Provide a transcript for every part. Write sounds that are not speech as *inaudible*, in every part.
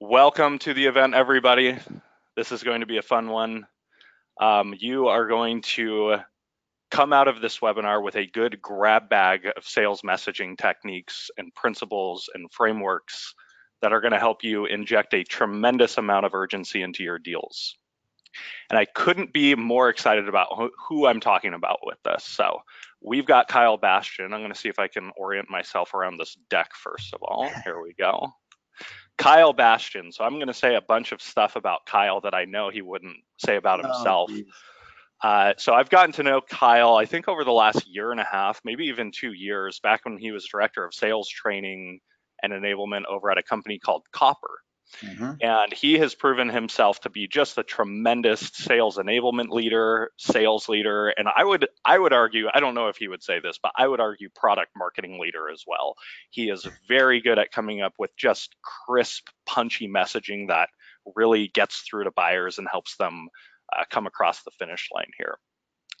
Welcome to the event, everybody. This is going to be a fun one. Um, you are going to come out of this webinar with a good grab bag of sales messaging techniques and principles and frameworks that are going to help you inject a tremendous amount of urgency into your deals. And I couldn't be more excited about who I'm talking about with this. So we've got Kyle Bastian. I'm going to see if I can orient myself around this deck first of all. *laughs* Here we go. Kyle Bastian. So I'm going to say a bunch of stuff about Kyle that I know he wouldn't say about oh, himself. Oh, uh, so I've gotten to know Kyle, I think over the last year and a half, maybe even two years, back when he was director of sales training and enablement over at a company called Copper. Mm-hmm. And he has proven himself to be just a tremendous sales enablement leader, sales leader, and I would I would argue, I don't know if he would say this, but I would argue product marketing leader as well. He is very good at coming up with just crisp, punchy messaging that really gets through to buyers and helps them uh, come across the finish line here.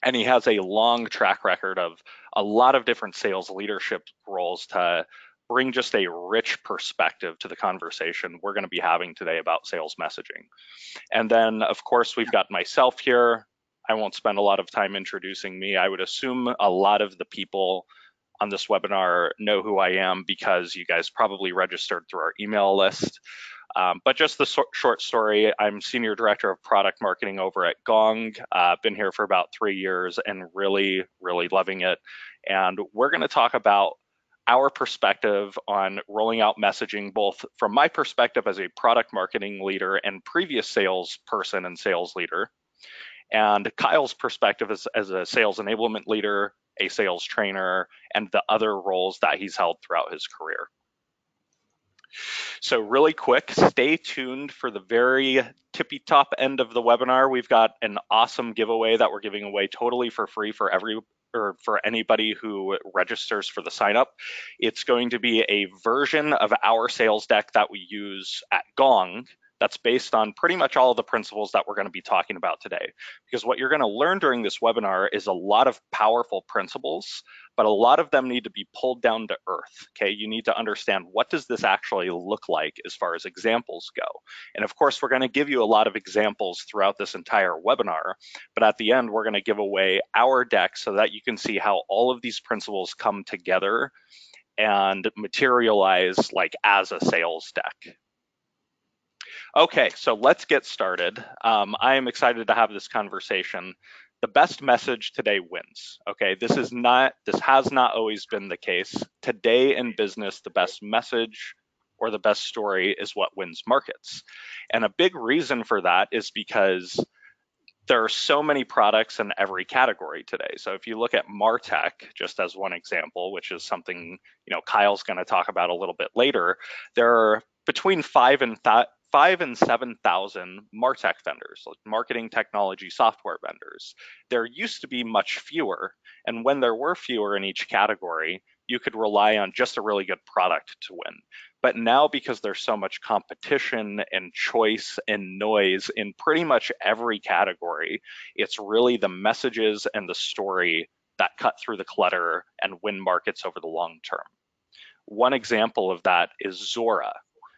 And he has a long track record of a lot of different sales leadership roles to bring just a rich perspective to the conversation we're going to be having today about sales messaging. And then, of course, we've got myself here. I won't spend a lot of time introducing me. I would assume a lot of the people on this webinar know who I am because you guys probably registered through our email list. Um, but just the so short story, I'm Senior Director of Product Marketing over at Gong. Uh, been here for about three years and really, really loving it. And we're going to talk about our perspective on rolling out messaging, both from my perspective as a product marketing leader and previous sales person and sales leader, and Kyle's perspective as, as a sales enablement leader, a sales trainer, and the other roles that he's held throughout his career. So really quick, stay tuned for the very tippy top end of the webinar. We've got an awesome giveaway that we're giving away totally for free for every or for anybody who registers for the sign up. It's going to be a version of our sales deck that we use at Gong that's based on pretty much all of the principles that we're going to be talking about today. Because what you're going to learn during this webinar is a lot of powerful principles, but a lot of them need to be pulled down to earth. Okay, you need to understand what does this actually look like as far as examples go. And of course, we're going to give you a lot of examples throughout this entire webinar, but at the end, we're going to give away our deck so that you can see how all of these principles come together and materialize like as a sales deck. Okay, so let's get started. Um, I am excited to have this conversation. The best message today wins. Okay, this is not, this has not always been the case. Today in business, the best message or the best story is what wins markets. And a big reason for that is because there are so many products in every category today. So if you look at Martech, just as one example, which is something you know Kyle's going to talk about a little bit later, there are between five and five and 7,000 MarTech vendors, like marketing technology software vendors. There used to be much fewer. And when there were fewer in each category, you could rely on just a really good product to win. But now, because there's so much competition and choice and noise in pretty much every category, it's really the messages and the story that cut through the clutter and win markets over the long term. One example of that is Zuora,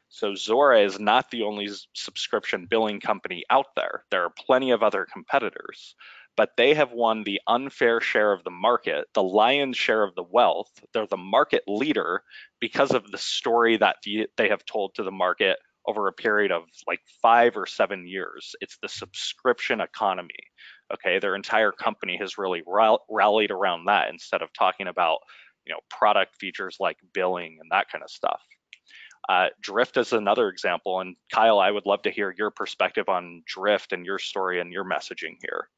so Zuora is not the only subscription billing company out there. There are plenty of other competitors, but they have won the unfair share of the market, the lion's share of the wealth. They're the market leader because of the story that they have told to the market over a period of like five or seven years. It's the subscription economy. Okay, their entire company has really rallied around that instead of talking about you know product features like billing and that kind of stuff. Uh, Drift is another example. And Kyle, I would love to hear your perspective on Drift and your story and your messaging here.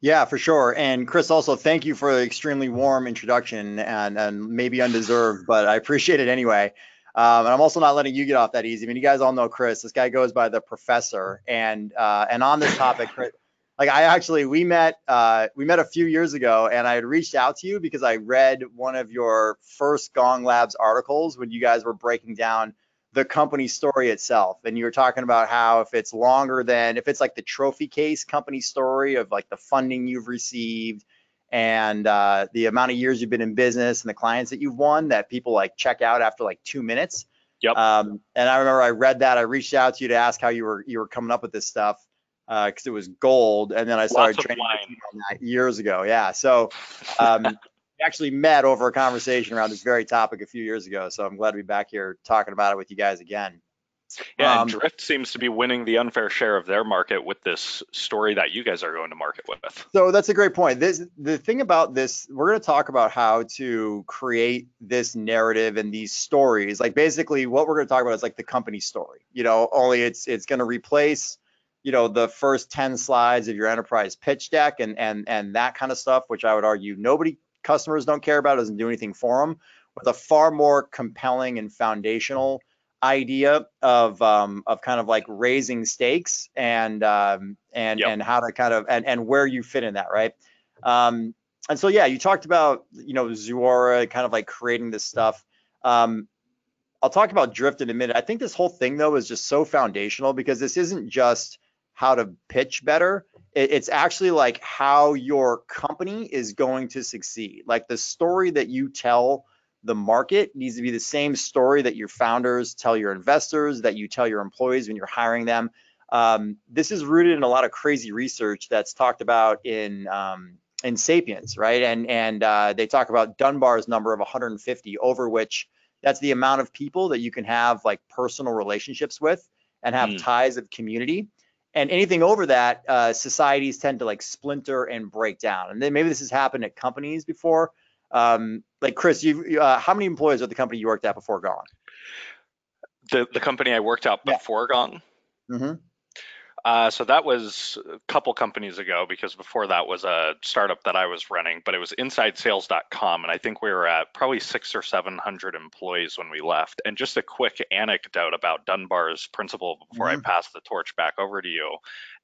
Yeah, for sure. And Chris, also thank you for the extremely warm introduction and, and maybe undeserved, but I appreciate it anyway. Um, and I'm also not letting you get off that easy. I mean, you guys all know Chris. This guy goes by the professor. And uh, and on this topic, Chris, like I actually we met uh, we met a few years ago, and I had reached out to you because I read one of your first Gong Labs articles when you guys were breaking down the company story itself, and you were talking about how if it's longer than if it's like the trophy case company story of like the funding you've received and uh, the amount of years you've been in business and the clients that you've won that people like check out after like two minutes Yep. Um, and I remember I read that. I reached out to you to ask how you were you were coming up with this stuff because uh, it was gold. And then I started Lots training my wine. team on that years ago. Yeah. So um, *laughs* we actually met over a conversation around this very topic a few years ago. So I'm glad to be back here talking about it with you guys again. Yeah, Um, and Drift seems to be winning the unfair share of their market with this story that you guys are going to market with. So that's a great point. This the thing about this, we're going to talk about how to create this narrative and these stories. Like basically, what we're going to talk about is like the company story. You know, only it's it's going to replace, you know, the first ten slides of your enterprise pitch deck and and and that kind of stuff, which I would argue nobody customers don't care about, doesn't do anything for them, with a far more compelling and foundational idea of um, of kind of like raising stakes and um, and Yep. and how to kind of and, and where you fit in that right? Um, and so yeah you talked about you know Zuora kind of like creating this stuff. Um, I'll talk about drift in a minute. I think this whole thing though is just so foundational because this isn't just how to pitch better it's actually like how your company is going to succeed like the story that you tell the market needs to be the same story that your founders tell your investors, that you tell your employees when you're hiring them. Um, this is rooted in a lot of crazy research that's talked about in um, in Sapiens, right? And and uh, they talk about Dunbar's number of 150, over which that's the amount of people that you can have like personal relationships with and have Hmm. ties of community. And anything over that, uh, societies tend to like splinter and break down. And then maybe this has happened at companies before. Um, like Chris, you uh, how many employees at the company you worked at before Gong? The the company I worked at Yeah. before Gong. Mm-hmm. Uh, so that was a couple companies ago because before that was a startup that I was running, but it was InsideSales.com, and I think we were at probably six or seven hundred employees when we left. And just a quick anecdote about Dunbar's principle before I Mhm. pass the torch back over to you.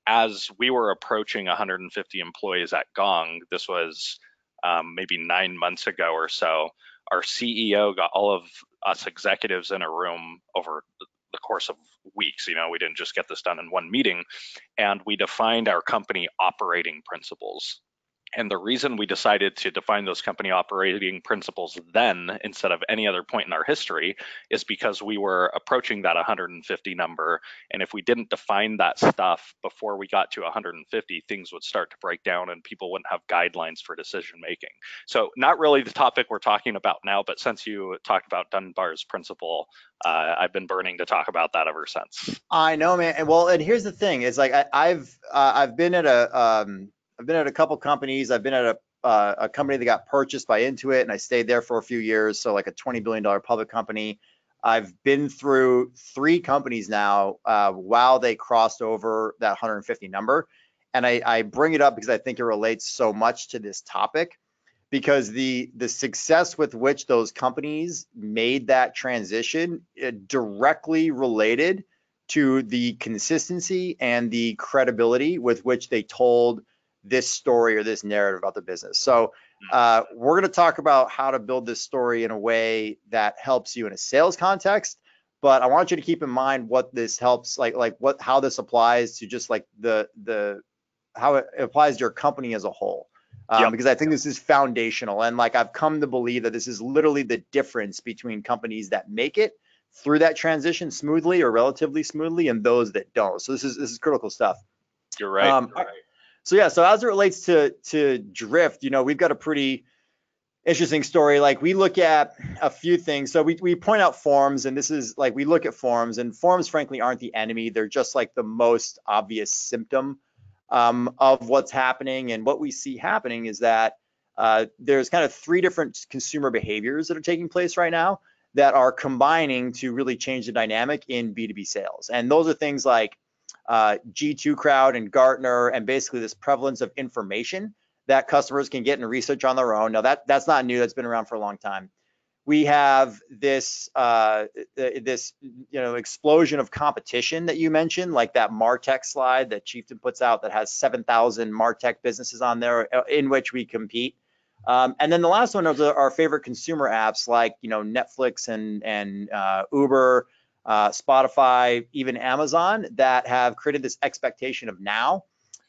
As we were approaching 150 employees at Gong, this was um, maybe nine months ago or so. Our CEO got all of us executives in a room over the course of weeks. You know, we didn't just get this done in one meeting, and we defined our company operating principles. And the reason we decided to define those company operating principles then instead of any other point in our history is because we were approaching that 150 number. And if we didn't define that stuff before we got to 150, things would start to break down and people wouldn't have guidelines for decision making. So, not really the topic we're talking about now, but since you talked about Dunbar's principle, uh, I've been burning to talk about that ever since. I know, man. And well, and here's the thing: is like I, I've uh, I've been at a um, I've been at a couple companies. I've been at a uh, a company that got purchased by Intuit, and I stayed there for a few years. So like a 20 billion dollar public company. I've been through three companies now uh, while they crossed over that 150 number, and I, I bring it up because I think it relates so much to this topic because the the success with which those companies made that transition uh, directly related to the consistency and the credibility with which they told this story or this narrative about the business. So uh, we're going to talk about how to build this story in a way that helps you in a sales context. But I want you to keep in mind what this helps, like like what how this applies to just like the the how it applies to your company as a whole. Um, Yep. Because I think this is foundational, and like I've come to believe that this is literally the difference between companies that make it through that transition smoothly or relatively smoothly, and those that don't. So this is this is critical stuff. You're right. Um, you're right. So yeah, so as it relates to to drift, you know, we've got a pretty interesting story. Like we look at a few things. So we we point out forms, and this is like we look at forms, and forms frankly aren't the enemy. They're just like the most obvious symptom um, of what's happening. And what we see happening is that uh, there's kind of three different consumer behaviors that are taking place right now that are combining to really change the dynamic in B2B sales. And those are things like uh, G2 Crowd and Gartner, and basically this prevalence of information that customers can get and research on their own. Now that that's not new; that's been around for a long time. We have this uh, this you know explosion of competition that you mentioned, like that Martech slide that Chieftain puts out that has 7,000 Martech businesses on there uh, in which we compete. Um, and then the last one is our favorite consumer apps like you know Netflix and and uh, Uber, uh, Spotify, even Amazon that have created this expectation of now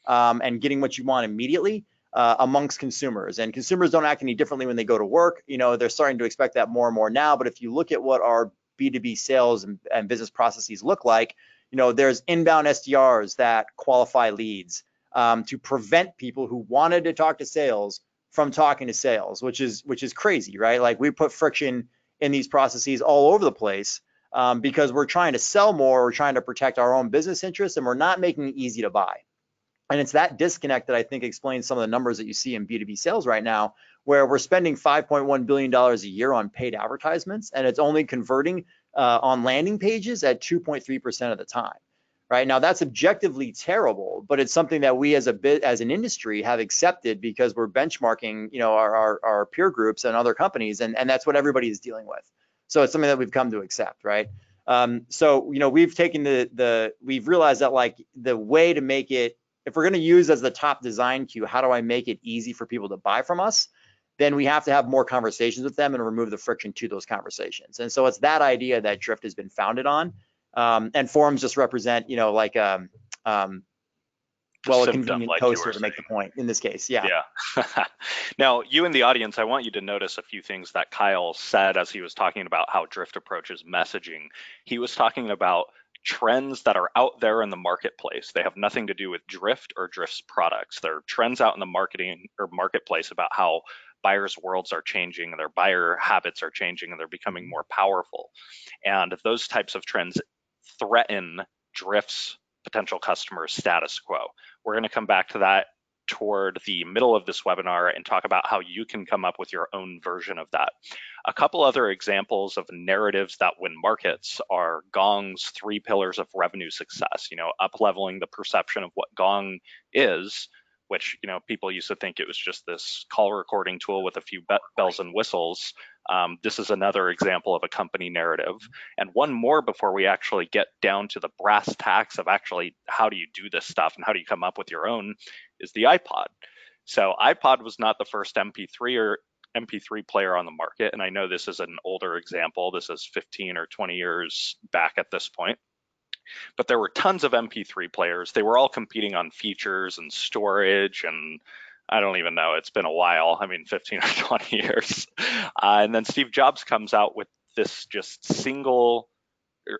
um, and getting what you want immediately uh, amongst consumers. And consumers don't act any differently when they go to work. You know, they're starting to expect that more and more now. But if you look at what our B2B sales and, and business processes look like, you know, there's inbound SDRs that qualify leads um, to prevent people who wanted to talk to sales from talking to sales, which is which is crazy, right? Like we put friction in these processes all over the place um, because we're trying to sell more, we're trying to protect our own business interests, and we're not making it easy to buy. And it's that disconnect that I think explains some of the numbers that you see in B2B sales right now, where we're spending $5.1 billion a year on paid advertisements, and it's only converting uh, on landing pages at 2.3% of the time. Right now, that's objectively terrible, but it's something that we as a bit as an industry have accepted because we're benchmarking, you know, our, our, our peer groups and other companies, and, and that's what everybody is dealing with. So it's something that we've come to accept, right? Um, so you know, we've taken the the we've realized that like the way to make it if we're going to use as the top design cue, how do I make it easy for people to buy from us? Then we have to have more conversations with them and remove the friction to those conversations. And so it's that idea that Drift has been founded on. Um, and forums just represent, you know, like um, um, well, a convenient like toaster to make the point in this case. Yeah. Yeah. *laughs* now, you in the audience, I want you to notice a few things that Kyle said as he was talking about how Drift approaches messaging. He was talking about trends that are out there in the marketplace. They have nothing to do with Drift or Drift's products. They're trends out in the marketing or marketplace about how buyers' worlds are changing and their buyer habits are changing and they're becoming more powerful. And those types of trends threaten Drift's potential customers' status quo. We're going to come back to that toward the middle of this webinar and talk about how you can come up with your own version of that. A couple other examples of narratives that win markets are Gong's three pillars of revenue success, you know, up leveling the perception of what Gong is, which, you know, people used to think it was just this call recording tool with a few be bells and whistles. Um, this is another example of a company narrative. And one more before we actually get down to the brass tacks of actually how do you do this stuff and how do you come up with your own is the iPod. So iPod was not the first MP3 or MP3 player on the market. And I know this is an older example. This is 15 or 20 years back at this point. But there were tons of MP3 players. They were all competing on features and storage and I don't even know. It's been a while. I mean, *laughs* 15 or 20 years. Uh, and then Steve Jobs comes out with this just single,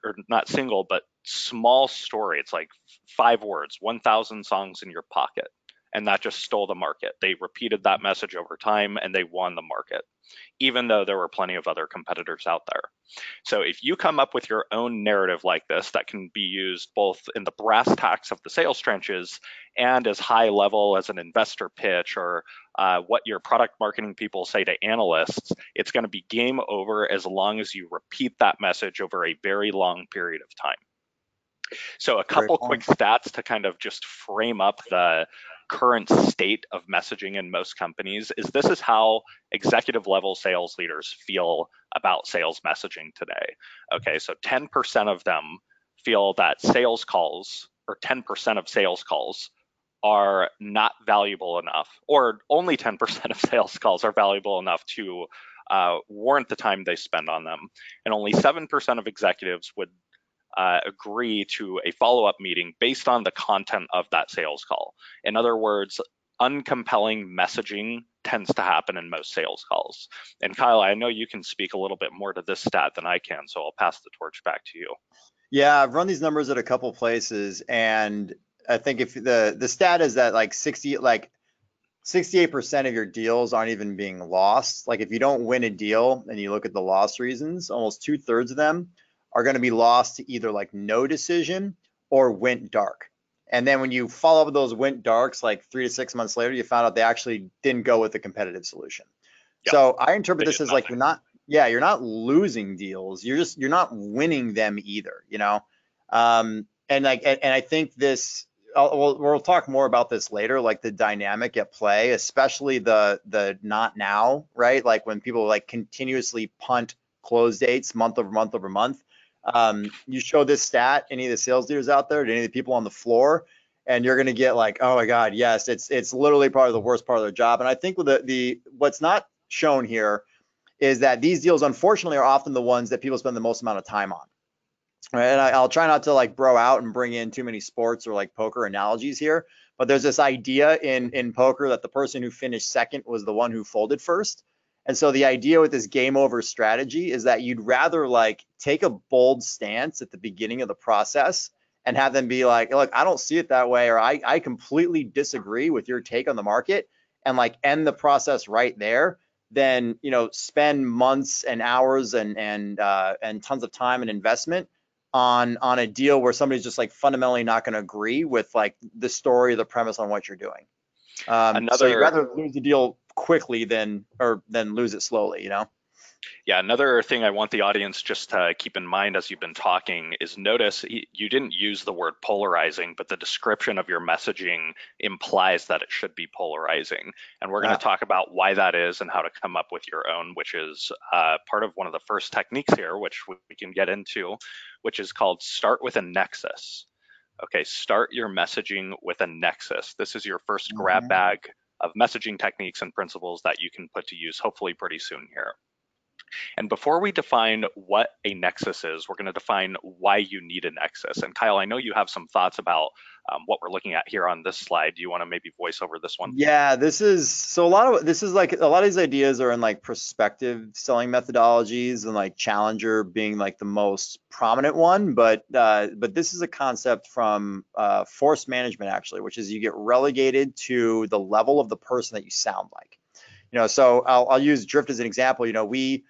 or not single, but small story. It's like five words 1,000 songs in your pocket and that just stole the market. They repeated that message over time and they won the market, even though there were plenty of other competitors out there. So if you come up with your own narrative like this that can be used both in the brass tacks of the sales trenches and as high level as an investor pitch or uh, what your product marketing people say to analysts, it's going to be game over as long as you repeat that message over a very long period of time. So a couple quick stats to kind of just frame up the current state of messaging in most companies is this is how executive level sales leaders feel about sales messaging today. Okay, so 10% of them feel that sales calls or 10% of sales calls are not valuable enough, or only 10% of sales calls are valuable enough to uh, warrant the time they spend on them. And only 7% of executives would uh, agree to a follow-up meeting based on the content of that sales call. In other words, uncompelling messaging tends to happen in most sales calls. And Kyle, I know you can speak a little bit more to this stat than I can, so I'll pass the torch back to you. Yeah, I've run these numbers at a couple places, and I think if the the stat is that like 60 like 68% of your deals aren't even being lost. Like if you don't win a deal and you look at the loss reasons, almost two thirds of them are going to be lost to either like no decision or went dark. And then when you follow up with those went darks, like three to six months later, you found out they actually didn't go with the competitive solution. Yep. So I interpret they this as nothing. like you're not, yeah, you're not losing deals. You're just you're not winning them either. You know, um, and like and, and I think this. I'll, we'll, we'll talk more about this later, like the dynamic at play, especially the the not now, right? Like when people like continuously punt close dates month over month over month um, you show this stat, any of the sales leaders out there, to any of the people on the floor, and you're going to get like, oh my God, yes, it's it's literally probably the worst part of their job. And I think with the the what's not shown here is that these deals, unfortunately, are often the ones that people spend the most amount of time on. Right? And I, will try not to like bro out and bring in too many sports or like poker analogies here, but there's this idea in in poker that the person who finished second was the one who folded first. And so the idea with this game over strategy is that you'd rather like take a bold stance at the beginning of the process and have them be like, look, I don't see it that way, or I, I completely disagree with your take on the market, and like end the process right there, than you know spend months and hours and and uh, and tons of time and investment on on a deal where somebody's just like fundamentally not going to agree with like the story, the premise on what you're doing. Um, Another, so you'd rather lose the deal quickly than or than lose it slowly, you know. Yeah, another thing I want the audience just to keep in mind as you've been talking is notice you didn't use the word polarizing, but the description of your messaging implies that it should be polarizing. And we're going to talk about why that is and how to come up with your own, which is uh, part of one of the first techniques here, which we can get into, which is called start with a nexus. Okay, start your messaging with a nexus. This is your 1st grab mm-hmm. bag of messaging techniques and principles that you can put to use hopefully pretty soon here. And before we define what a nexus is, we're going to define why you need a nexus. And Kyle, I know you have some thoughts about um, what we're looking at here on this slide. Do you want to maybe voice over this one? Yeah, this is so a lot of this is like a lot of these ideas are in like prospective selling methodologies and like Challenger being like the most prominent one, but uh, but this is a concept from uh, force management actually, which is you get relegated to the level of the person that you sound like. You know, so I'll, I'll use Drift as an example. You know, we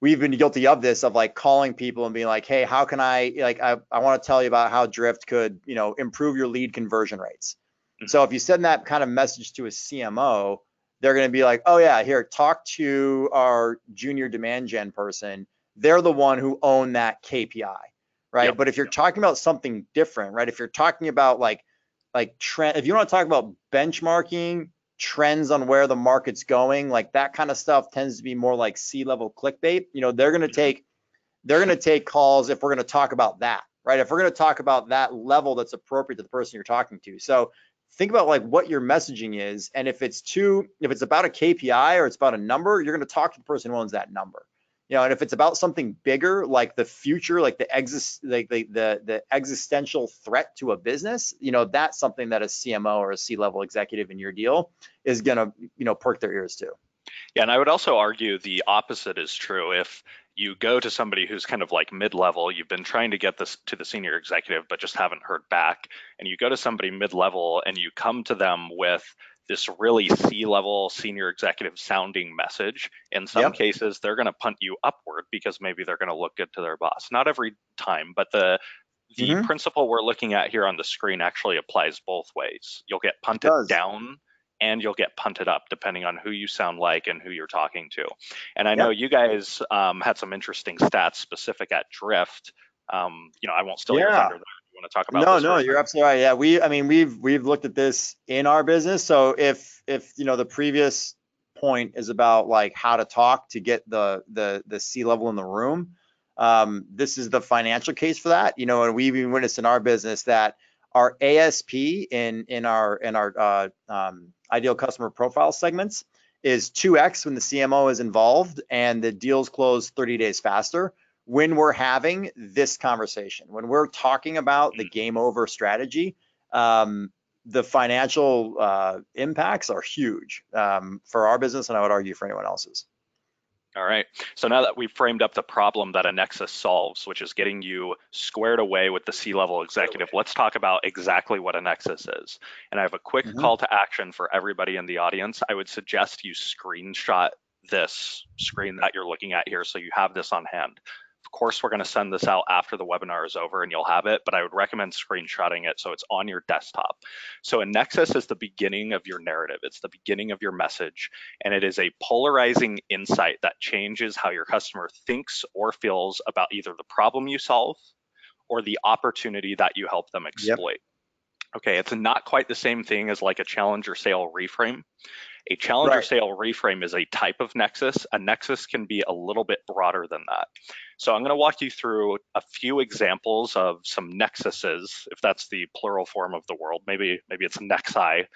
we've been guilty of this of like calling people and being like hey how can i like i, I want to tell you about how drift could you know improve your lead conversion rates mm-hmm. so if you send that kind of message to a cmo they're going to be like oh yeah here talk to our junior demand gen person they're the one who own that kpi right yep. but if you're yep. talking about something different right if you're talking about like like trend if you want to talk about benchmarking trends on where the market's going, like that kind of stuff tends to be more like C-level clickbait. You know, they're going to mm-hmm. take they're going to take calls if we're going to talk about that, right? If we're going to talk about that level that's appropriate to the person you're talking to. So think about like what your messaging is, and if it's too if it's about a KPI or it's about a number, you're going to talk to the person who owns that number you know and if it's about something bigger like the future like the exist like the, the the existential threat to a business you know that's something that a cmo or a c-level executive in your deal is going to you know perk their ears to. Yeah and i would also argue the opposite is true. If you go to somebody who's kind of like mid-level you've been trying to get this to the senior executive but just haven't heard back and you go to somebody mid-level and you come to them with this really C-level senior executive sounding message. In some yep. cases, they're going to punt you upward because maybe they're going to look good to their boss. Not every time, but the the mm-hmm. principle we're looking at here on the screen actually applies both ways. You'll get punted down and you'll get punted up depending on who you sound like and who you're talking to. And I yep. know you guys um, had some interesting stats specific at Drift. Um, you know, I won't steal yeah. your thunder want to talk about? No, no, you're absolutely right. Yeah, we, I mean, we've we've looked at this in our business. So if if you know the previous point is about like how to talk to get the the the C-level in the room, um, this is the financial case for that. You know, and we've even witnessed in our business that our ASP in in our in our uh, um, ideal customer profile segments is 2x when the CMO is involved and the deals close 30 days faster when we're having this conversation, when we're talking about the mm. game over strategy, um, the financial uh, impacts are huge um, for our business, and I would argue for anyone else's. All right. So now that we've framed up the problem that a Nexus solves, which is getting you squared away with the C-level executive, let's talk about exactly what a Nexus is. And I have a quick mm-hmm. call to action for everybody in the audience. I would suggest you screenshot this screen that you're looking at here so you have this on hand. Of course, we're going to send this out after the webinar is over and you'll have it, but I would recommend screenshotting it so it's on your desktop. So a nexus is the beginning of your narrative. It's the beginning of your message, and it is a polarizing insight that changes how your customer thinks or feels about either the problem you solve or the opportunity that you help them exploit. Yep. Okay, it's not quite the same thing as like a challenger sale reframe. A challenger right. sale reframe is a type of nexus. A nexus can be a little bit broader than that. So I'm going to walk you through a few examples of some nexuses, if that's the plural form of the world. Maybe maybe it's nexi.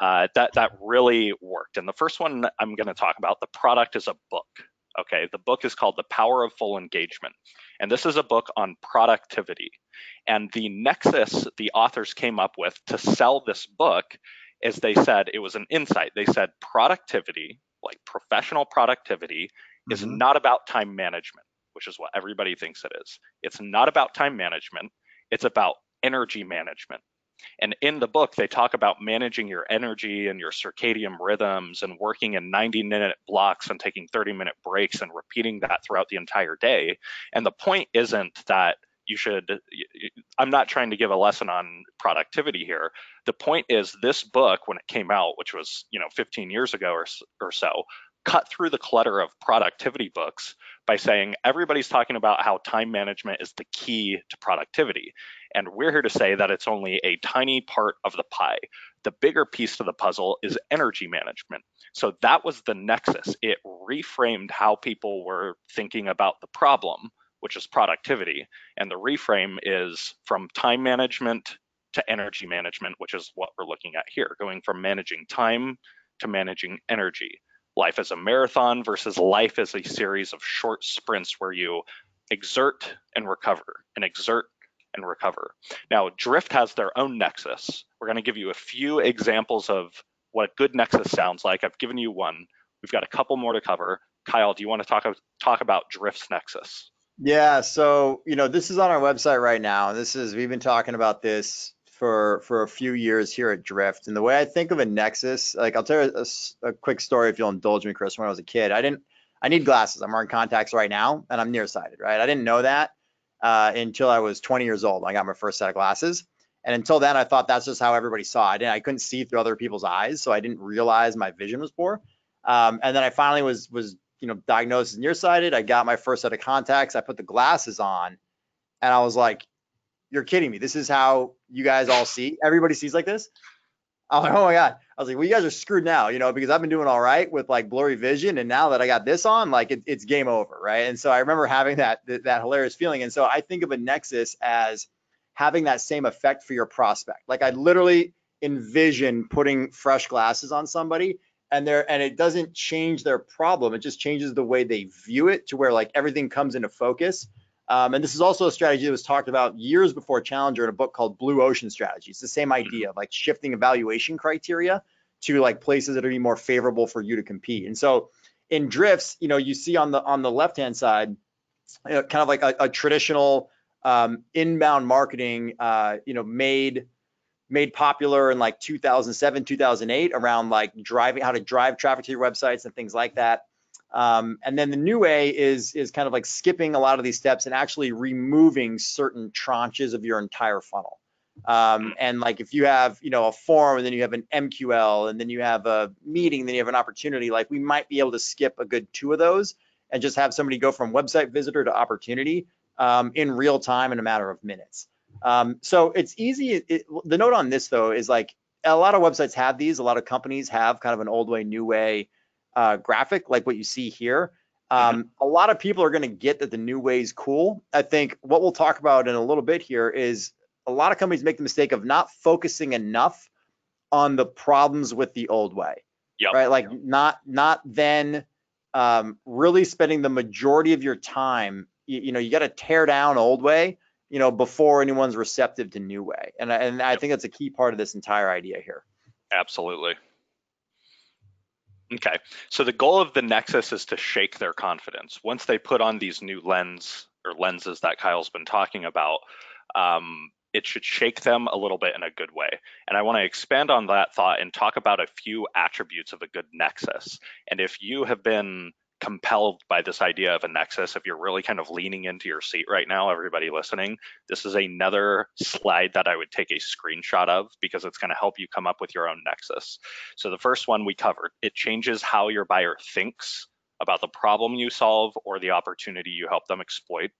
Uh, that that really worked. And the first one I'm going to talk about, the product is a book. Okay, the book is called The Power of Full Engagement, and this is a book on productivity. And the nexus the authors came up with to sell this book is they said it was an insight. They said productivity like professional productivity, is Mhm. not about time management, which is what everybody thinks it is. It's not about time management, it's about energy management. And in the book, they talk about managing your energy and your circadian rhythms and working in 90 minute blocks and taking 30 minute breaks and repeating that throughout the entire day. And the point isn't that you should, I'm not trying to give a lesson on productivity here. The point is this book, when it came out, which was, you know, 15 years ago or, or so, cut through the clutter of productivity books by saying everybody's talking about how time management is the key to productivity. And we're here to say that it's only a tiny part of the pie. The bigger piece to the puzzle is energy management. So that was the nexus. It reframed how people were thinking about the problem, which is productivity. And the reframe is from time management to energy management, which is what we're looking at here, going from managing time to managing energy. Life as a marathon versus life as a series of short sprints where you exert and recover and exert and recover. Now, Drift has their own nexus. We're going to give you a few examples of what a good nexus sounds like. I've given you one. We've got a couple more to cover. Kyle, do you want to talk talk about Drift's nexus? Yeah, so you know, this is on our website right now. This is we've been talking about this for for a few years here at Drift. And the way I think of a nexus, like I'll tell you a, a quick story if you'll indulge me, Chris. When I was a kid, I didn't I need glasses. I'm wearing contacts right now, and I'm nearsighted, right? I didn't know that uh, until I was 20 years old. I got my first set of glasses, and until then, I thought that's just how everybody saw. I didn't I couldn't see through other people's eyes, so I didn't realize my vision was poor. Um, and then I finally was was you know diagnosed as nearsighted. I got my first set of contacts. I put the glasses on, and I was like, "You're kidding me! This is how you guys all see. Everybody sees like this." I was like, "Oh my god!" I was like, "Well, you guys are screwed now, you know, because I've been doing all right with like blurry vision, and now that I got this on, like it, it's game over, right?" And so I remember having that that, that hilarious feeling. And so I think of a nexus as having that same effect for your prospect. Like I literally envision putting fresh glasses on somebody and there and it doesn't change their problem it just changes the way they view it to where like everything comes into focus um, and this is also a strategy that was talked about years before challenger in a book called blue ocean strategy. It's the same idea of like shifting evaluation criteria to like places that are more favorable for you to compete. And so in drifts you know you see on the on the left hand side you know, kind of like a, a traditional um, inbound marketing uh, you know made made popular in like 2007 2008 around like driving how to drive traffic to your websites and things like that um, and then the new way is is kind of like skipping a lot of these steps and actually removing certain tranches of your entire funnel um, and like if you have you know a form and then you have an mql and then you have a meeting then you have an opportunity like we might be able to skip a good two of those and just have somebody go from website visitor to opportunity um, in real time in a matter of minutes um, so it's easy. It, the note on this though is like a lot of websites have these. A lot of companies have kind of an old way, new way uh, graphic, like what you see here. Um, A lot of people are going to get that the new way is cool. I think what we'll talk about in a little bit here is a lot of companies make the mistake of not focusing enough on the problems with the old way. Yep. Right. Like not not then um, really spending the majority of your time. You, you know, you got to tear down old way you know, before anyone's receptive to new way. And, and I think that's a key part of this entire idea here. Absolutely. Okay, so the goal of the Nexus is to shake their confidence. Once they put on these new lens or lenses that Kyle's been talking about, um, it should shake them a little bit in a good way. And I want to expand on that thought and talk about a few attributes of a good Nexus. And if you have been compelled by this idea of a nexus, if you're really kind of leaning into your seat right now, everybody listening, this is another slide that I would take a screenshot of because it's going to help you come up with your own nexus. So the first one we covered, it changes how your buyer thinks about the problem you solve or the opportunity you help them exploit.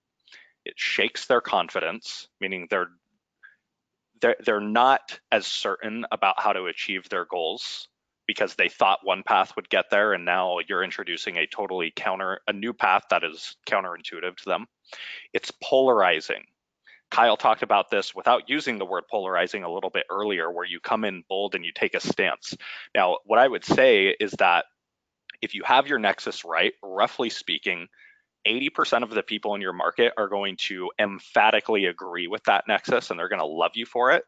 It shakes their confidence, meaning they're they're, they're not as certain about how to achieve their goals because they thought one path would get there and now you're introducing a totally counter a new path that is counterintuitive to them. It's polarizing. Kyle talked about this without using the word polarizing a little bit earlier where you come in bold and you take a stance. Now what i would say is that if you have your nexus right roughly speaking 80% of the people in your market are going to emphatically agree with that nexus and they're going to love you for it.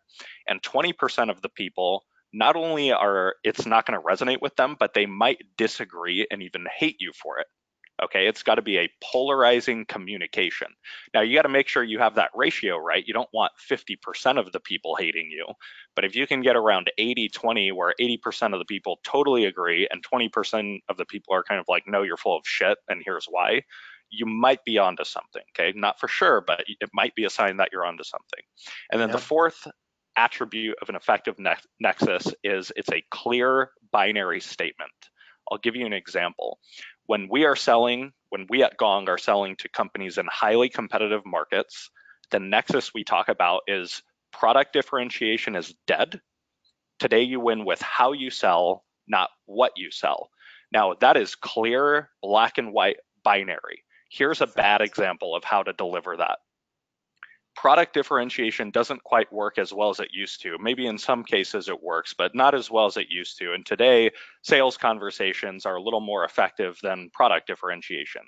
And 20% of the people not only are it's not going to resonate with them, but they might disagree and even hate you for it. Okay, it's got to be a polarizing communication. Now, you got to make sure you have that ratio right. You don't want 50% of the people hating you, but if you can get around 80 20, where 80% of the people totally agree and 20% of the people are kind of like, no, you're full of shit, and here's why, you might be onto something. Okay, not for sure, but it might be a sign that you're onto something. And then the fourth attribute of an effective ne- nexus is it's a clear binary statement. I'll give you an example. When we are selling, when we at Gong are selling to companies in highly competitive markets, the nexus we talk about is product differentiation is dead. Today you win with how you sell, not what you sell. Now that is clear, black and white binary. Here's a bad example of how to deliver that product differentiation doesn't quite work as well as it used to. Maybe in some cases it works, but not as well as it used to. And today, sales conversations are a little more effective than product differentiation.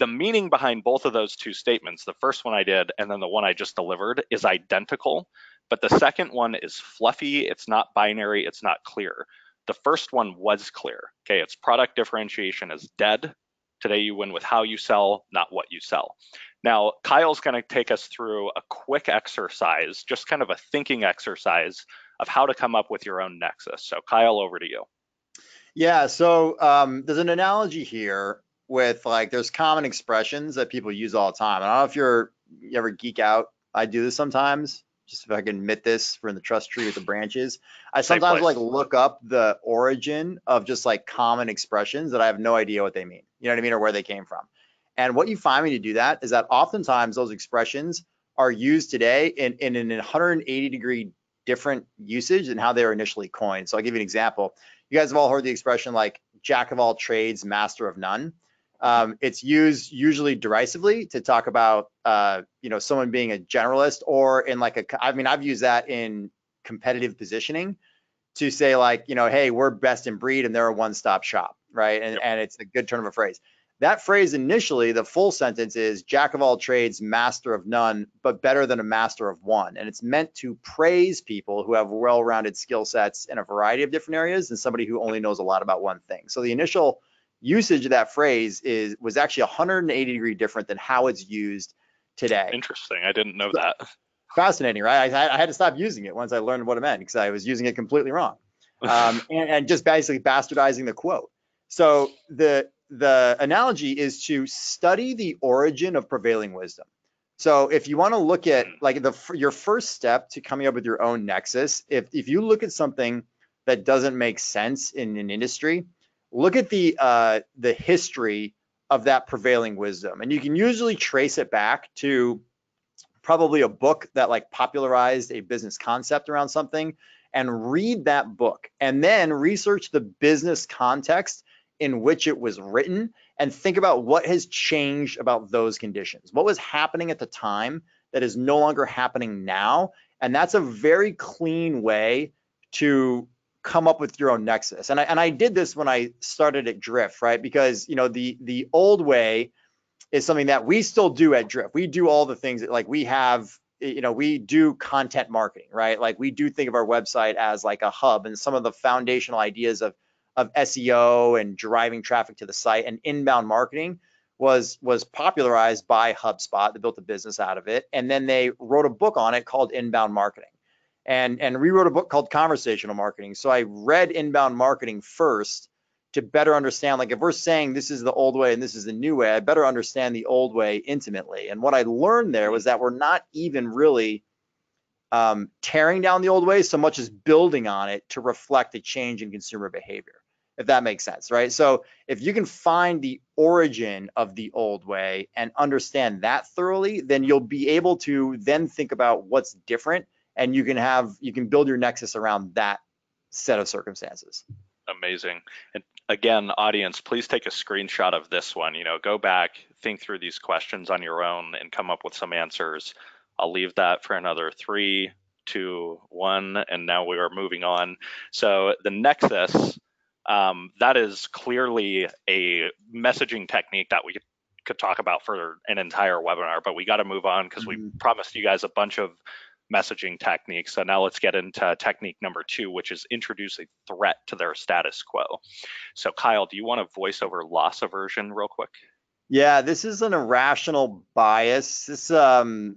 The meaning behind both of those two statements, the first one I did and then the one I just delivered, is identical. But the second one is fluffy, it's not binary, it's not clear. The first one was clear. Okay, it's product differentiation is dead. Today you win with how you sell, not what you sell. Now, Kyle's going to take us through a quick exercise, just kind of a thinking exercise of how to come up with your own nexus. So, Kyle, over to you. Yeah, so um, there's an analogy here with like there's common expressions that people use all the time. I don't know if you're you ever geek out. I do this sometimes. Just if I can admit this, for in the trust tree with the branches. I sometimes like look up the origin of just like common expressions that I have no idea what they mean. You know what I mean, or where they came from. And what you find when you do that is that oftentimes those expressions are used today in, in an 180 degree different usage than how they were initially coined. So I'll give you an example. You guys have all heard the expression like jack of all trades, master of none. Um, it's used usually derisively to talk about, uh, you know, someone being a generalist or in like a, I mean, I've used that in competitive positioning to say like, you know, hey, we're best in breed and they're a one-stop shop, right? And, yep. and it's a good turn of a phrase. That phrase initially, the full sentence is jack of all trades, master of none, but better than a master of one. And it's meant to praise people who have well rounded skill sets in a variety of different areas and somebody who only knows a lot about one thing. So the initial usage of that phrase is was actually 180 degree different than how it's used today. Interesting. I didn't know that. Fascinating, right? I, I had to stop using it once I learned what it meant because I was using it completely wrong. *laughs* Um, and, and just basically bastardizing the quote. So the the analogy is to study the origin of prevailing wisdom. So if you want to look at like the your first step to coming up with your own nexus, if if you look at something that doesn't make sense in an industry, look at the uh, the history of that prevailing wisdom, and you can usually trace it back to probably a book that like popularized a business concept around something, and read that book, and then research the business context in which it was written and think about what has changed about those conditions. What was happening at the time that is no longer happening now? And that's a very clean way to come up with your own nexus. And I, and I did this when I started at Drift, right? Because, you know, the the old way is something that we still do at Drift. We do all the things that like we have you know we do content marketing right like we do think of our website as like a hub and some of the foundational ideas of of SEO and driving traffic to the site and inbound marketing was was popularized by HubSpot. They built a business out of it, and then they wrote a book on it called Inbound Marketing, and and rewrote a book called Conversational Marketing. So I read Inbound Marketing first to better understand. Like if we're saying this is the old way and this is the new way, I better understand the old way intimately. And what I learned there was that we're not even really um, tearing down the old way so much as building on it to reflect a change in consumer behavior if that makes sense, right? So if you can find the origin of the old way and understand that thoroughly, then you'll be able to then think about what's different and you can have you can build your nexus around that set of circumstances. Amazing. And again, audience, please take a screenshot of this one. You know, go back, think through these questions on your own and come up with some answers. I'll leave that for another three, two, one, and now we are moving on. So the nexus um, that is clearly a messaging technique that we could talk about for an entire webinar, but we got to move on because mm-hmm. we promised you guys a bunch of messaging techniques. So now let's get into technique number two, which is introduce a threat to their status quo. So Kyle, do you want to voice over loss aversion real quick? Yeah, this is an irrational bias. This um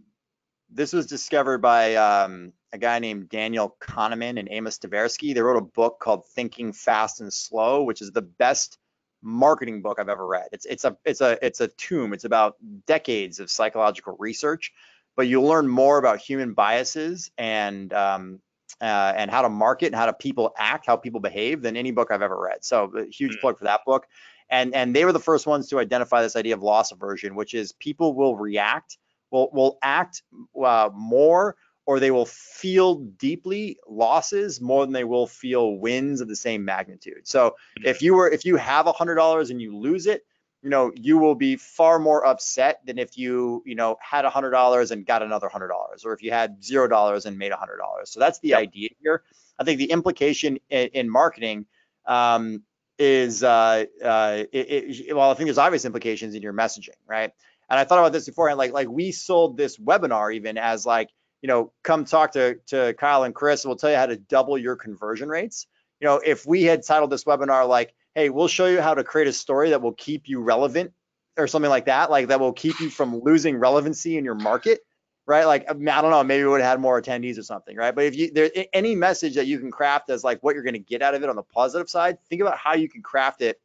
this was discovered by um, a guy named Daniel Kahneman and Amos Tversky. They wrote a book called Thinking Fast and Slow, which is the best marketing book I've ever read. It's it's a it's a it's a tomb. It's about decades of psychological research, but you'll learn more about human biases and um, uh, and how to market and how to people act, how people behave than any book I've ever read. So a huge mm. plug for that book. And and they were the first ones to identify this idea of loss aversion, which is people will react, will will act uh, more or they will feel deeply losses more than they will feel wins of the same magnitude. So mm-hmm. if you were if you have a hundred dollars and you lose it, you know you will be far more upset than if you you know had a hundred dollars and got another hundred dollars, or if you had zero dollars and made a hundred dollars. So that's the yep. idea here. I think the implication in, in marketing um, is uh, uh, it, it, well, I think there's obvious implications in your messaging, right? And I thought about this beforehand, like like we sold this webinar even as like you know, come talk to, to Kyle and Chris. We'll tell you how to double your conversion rates. You know, if we had titled this webinar like, hey, we'll show you how to create a story that will keep you relevant or something like that, like that will keep you from losing relevancy in your market, right? Like, I, don't know, maybe we would have had more attendees or something, right? But if you, there any message that you can craft as like what you're going to get out of it on the positive side, think about how you can craft it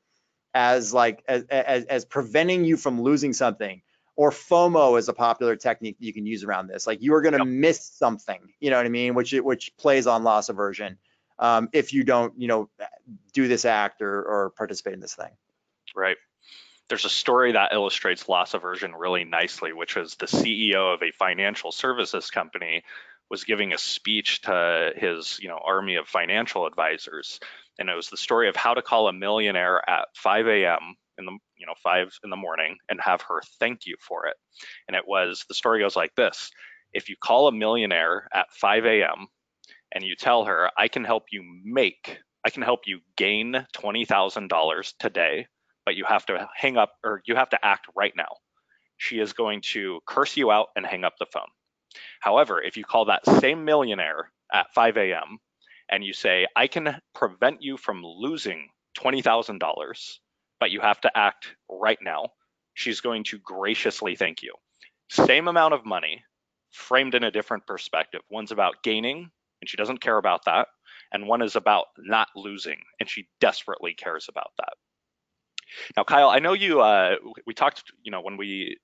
as like, as, as, as preventing you from losing something or FOMO is a popular technique you can use around this. Like you are going to yep. miss something, you know what I mean, which which plays on loss aversion um, if you don't, you know, do this act or or participate in this thing. Right. There's a story that illustrates loss aversion really nicely, which was the CEO of a financial services company was giving a speech to his, you know, army of financial advisors, and it was the story of how to call a millionaire at 5 a.m in the you know five in the morning and have her thank you for it and it was the story goes like this if you call a millionaire at 5 a.m and you tell her i can help you make i can help you gain $20000 today but you have to hang up or you have to act right now she is going to curse you out and hang up the phone however if you call that same millionaire at 5 a.m and you say i can prevent you from losing $20000 but you have to act right now. She's going to graciously thank you. Same amount of money, framed in a different perspective. One's about gaining, and she doesn't care about that. And one is about not losing, and she desperately cares about that. Now, Kyle, I know you, uh, we talked, you know, when we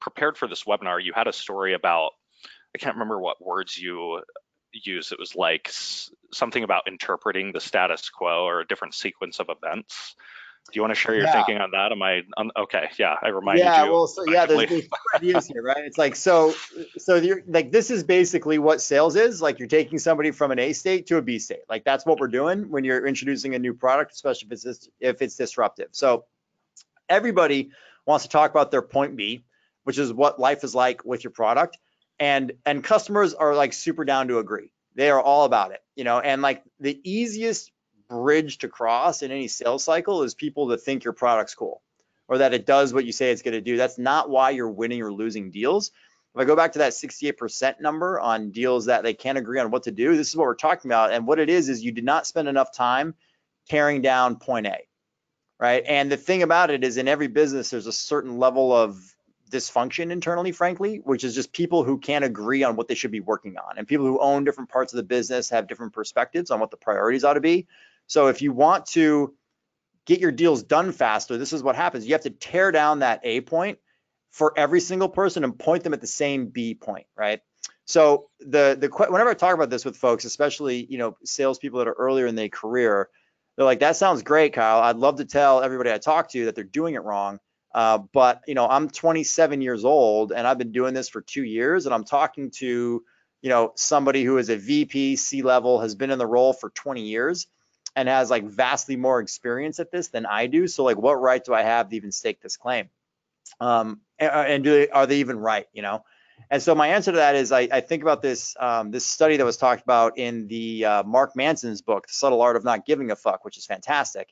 prepared for this webinar, you had a story about, I can't remember what words you used. It was like something about interpreting the status quo or a different sequence of events. Do you want to share your yeah. thinking on that? Am I um, okay? Yeah, I reminded you. yeah, you. Well, so yeah, there's, there's *laughs* ideas here, right? It's like so, so you're like this is basically what sales is. Like you're taking somebody from an A state to a B state. Like that's what we're doing when you're introducing a new product, especially if it's if it's disruptive. So everybody wants to talk about their point B, which is what life is like with your product, and and customers are like super down to agree. They are all about it, you know. And like the easiest bridge to cross in any sales cycle is people that think your product's cool or that it does what you say it's going to do. That's not why you're winning or losing deals. If I go back to that 68% number on deals that they can't agree on what to do, this is what we're talking about. And what it is, is you did not spend enough time tearing down point A, right? And the thing about it is in every business, there's a certain level of dysfunction internally, frankly, which is just people who can't agree on what they should be working on. And people who own different parts of the business have different perspectives on what the priorities ought to be. So if you want to get your deals done faster, this is what happens. You have to tear down that A point for every single person and point them at the same B point, right? So the the whenever I talk about this with folks, especially you know salespeople that are earlier in their career, they're like, "That sounds great, Kyle. I'd love to tell everybody I talk to that they're doing it wrong." Uh, but you know, I'm 27 years old and I've been doing this for two years, and I'm talking to you know somebody who is a VP, C level, has been in the role for 20 years and has like vastly more experience at this than I do. So like, what right do I have to even stake this claim? Um, and, and do they, are they even right? You know. And so my answer to that is I, I think about this um, this study that was talked about in the uh, Mark Manson's book, The Subtle Art of Not Giving a Fuck, which is fantastic.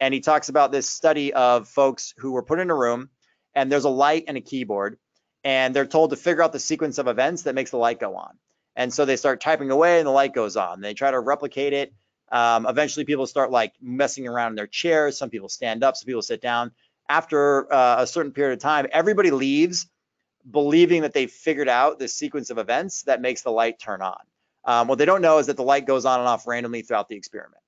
And he talks about this study of folks who were put in a room and there's a light and a keyboard and they're told to figure out the sequence of events that makes the light go on. And so they start typing away and the light goes on. They try to replicate it. Um, eventually people start like messing around in their chairs. Some people stand up, some people sit down. After uh, a certain period of time, everybody leaves believing that they've figured out the sequence of events that makes the light turn on. Um, what they don't know is that the light goes on and off randomly throughout the experiment.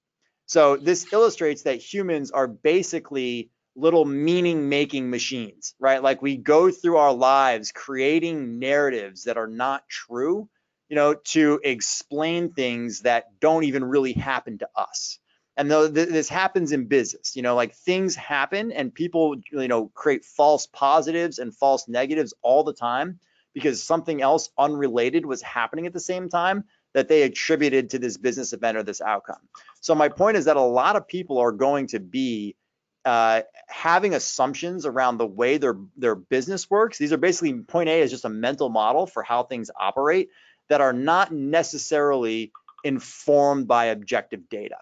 So this illustrates that humans are basically little meaning making machines, right? Like we go through our lives creating narratives that are not true, you know, to explain things that don't even really happen to us. And though th this happens in business, you know, like things happen and people, you know, create false positives and false negatives all the time because something else unrelated was happening at the same time that they attributed to this business event or this outcome. So my point is that a lot of people are going to be uh, having assumptions around the way their their business works. These are basically point A is just a mental model for how things operate that are not necessarily informed by objective data.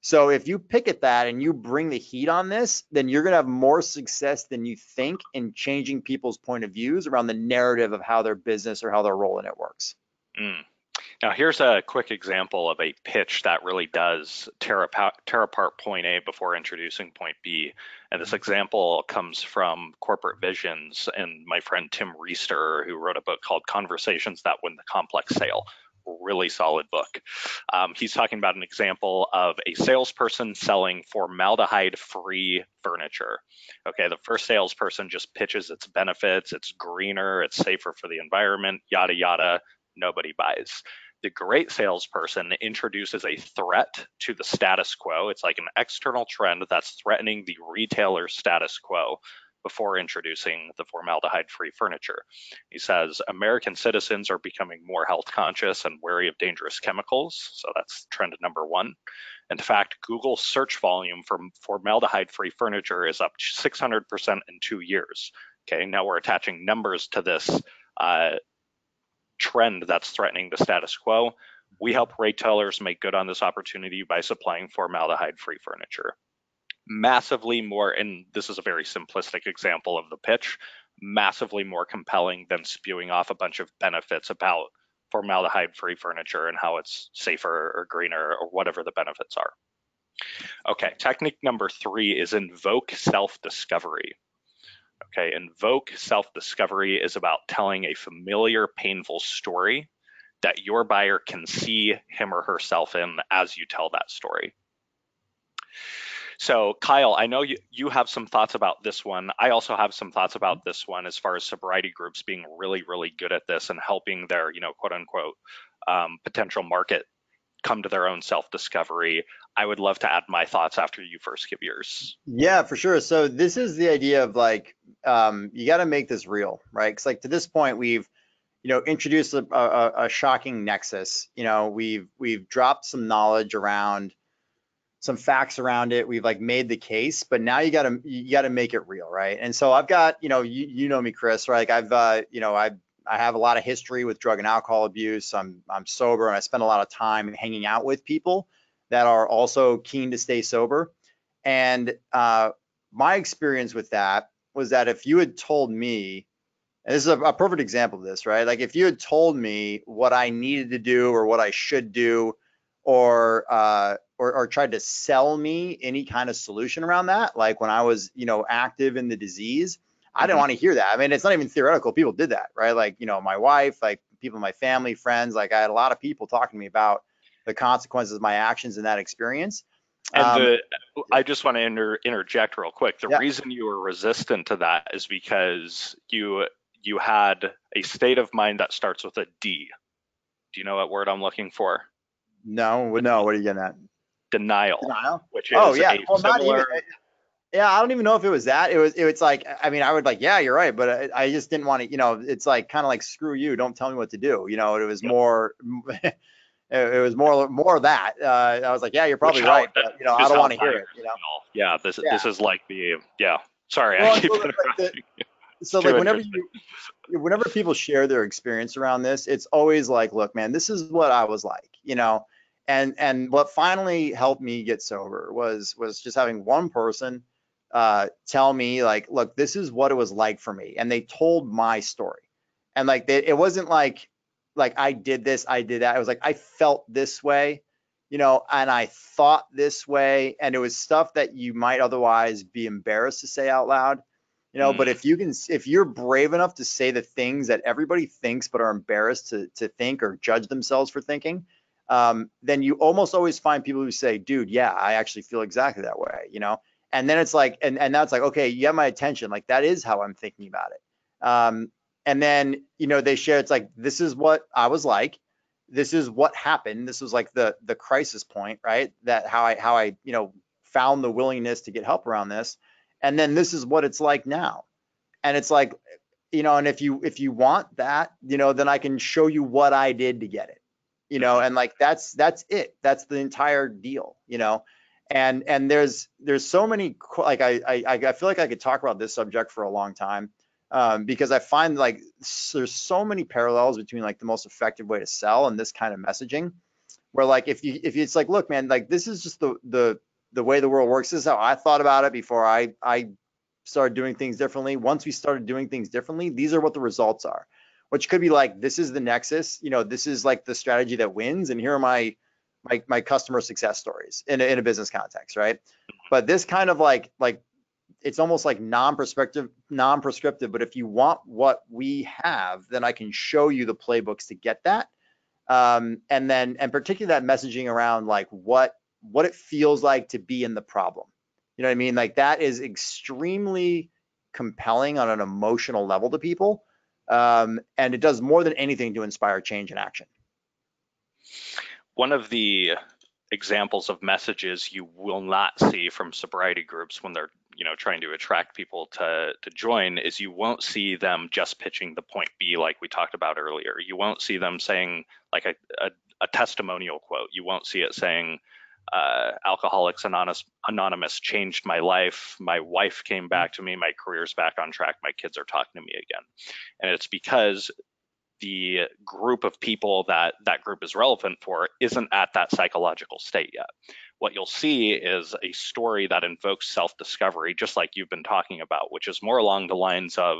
So if you pick at that and you bring the heat on this, then you're going to have more success than you think in changing people's point of views around the narrative of how their business or how their role in it works. Mm. Now, here's a quick example of a pitch that really does tear apart, tear apart point A before introducing point B. And this example comes from Corporate Visions and my friend Tim Riesterer, who wrote a book called Conversations That Win the Complex Sale. Really solid book. Um, he's talking about an example of a salesperson selling formaldehyde free furniture. Okay, the first salesperson just pitches its benefits, it's greener, it's safer for the environment, yada, yada. Nobody buys the great salesperson introduces a threat to the status quo. It's like an external trend that's threatening the retailer's status quo before introducing the formaldehyde free furniture. He says American citizens are becoming more health conscious and wary of dangerous chemicals. So that's trend number one. In fact, Google search volume for formaldehyde free furniture is up 600% in two years. Okay, now we're attaching numbers to this uh, trend that's threatening the status quo. We help retailers make good on this opportunity by supplying formaldehyde-free furniture. Massively more, and this is a very simplistic example of the pitch, massively more compelling than spewing off a bunch of benefits about formaldehyde-free furniture and how it's safer or greener or whatever the benefits are. Okay, technique number three is invoke self-discovery. Okay, invoke self discovery is about telling a familiar, painful story that your buyer can see him or herself in as you tell that story. So, Kyle, I know you, you have some thoughts about this one. I also have some thoughts about this one as far as sobriety groups being really, really good at this and helping their, you know, quote unquote, um, potential market come to their own self discovery. I would love to add my thoughts after you first give yours. Yeah, for sure. So this is the idea of like um, you got to make this real, right? Because like to this point, we've you know introduced a, a, a, shocking nexus. You know, we've we've dropped some knowledge around some facts around it. We've like made the case, but now you got to you got to make it real, right? And so I've got you know you you know me, Chris, right? Like I've uh, you know I I have a lot of history with drug and alcohol abuse. I'm I'm sober and I spend a lot of time hanging out with people that are also keen to stay sober. And uh, my experience with that was that if you had told me, and this is a, a, perfect example of this, right? Like if you had told me what I needed to do or what I should do, or uh, or, or tried to sell me any kind of solution around that, like when I was, you know, active in the disease, I didn't mm-hmm. want to hear that. I mean, it's not even theoretical. People did that, right? Like, you know, my wife, like people in my family, friends, like I had a lot of people talking to me about the consequences of my actions in that experience. And um, the, I just want to inter, interject real quick. The yeah. reason you were resistant to that is because you you had a state of mind that starts with a D. Do you know what word I'm looking for? No, no. What are you getting at? Denial. Denial. Which oh, is oh yeah. well, similar... even, yeah, I don't even know if it was that. It was. It was like. I mean, I would like. Yeah, you're right. But I, I just didn't want to. You know, it's like kind of like screw you. Don't tell me what to do. You know, it was yep. more. *laughs* it, was more more of that. Uh, I was like, yeah, you're probably Which right, but you know, I don't want to hear it. You know? Yeah, this yeah. this is like the yeah. Sorry, well, I keep like the, so like whenever you whenever people share their experience around this, it's always like, look, man, this is what I was like, you know. And and what finally helped me get sober was was just having one person uh, tell me like, look, this is what it was like for me, and they told my story, and like they, it wasn't like like I did this, I did that. I was like, I felt this way, you know, and I thought this way. And it was stuff that you might otherwise be embarrassed to say out loud, you know. Mm. But if you can, if you're brave enough to say the things that everybody thinks but are embarrassed to, to think or judge themselves for thinking, um, then you almost always find people who say, dude, yeah, I actually feel exactly that way, you know. And then it's like, and, and that's like, okay, you have my attention. Like that is how I'm thinking about it. Um, and then you know they share it's like this is what i was like. This is what happened. This was like the the crisis point right? That how i how i you know found the willingness to get help around this. And then this is what it's like now. And it's like you know and if you if you want that you know then i can show you what i did to get it you know? And like that's that's it. That's the entire deal you know? And and there's there's so many like I I I feel like I could talk about this subject for a long time um, because I find like there's so many parallels between like the most effective way to sell and this kind of messaging, where like if you if it's like look man like this is just the the the way the world works. This is how I thought about it before I I started doing things differently. Once we started doing things differently, these are what the results are. Which could be like this is the nexus, you know, this is like the strategy that wins, and here are my my my customer success stories in a, in a business context, right? But this kind of like like it's almost like non-prescriptive non-prescriptive but if you want what we have then i can show you the playbooks to get that. Um, and then and particularly that messaging around like what what it feels like to be in the problem. You know what i mean? Like that is extremely compelling on an emotional level to people um, and it does more than anything to inspire change and action. One of the examples of messages you will not see from sobriety groups when they're you know trying to attract people to to join is you won't see them just pitching the point B like we talked about earlier. You won't see them saying like a, a, a testimonial quote. You won't see it saying uh, Alcoholics Anonymous, Anonymous changed my life. My wife came back to me. My career's back on track. My kids are talking to me again. And it's because the group of people that that group is relevant for isn't at that psychological state yet what you'll see is a story that invokes self discovery, just like you've been talking about, which is more along the lines of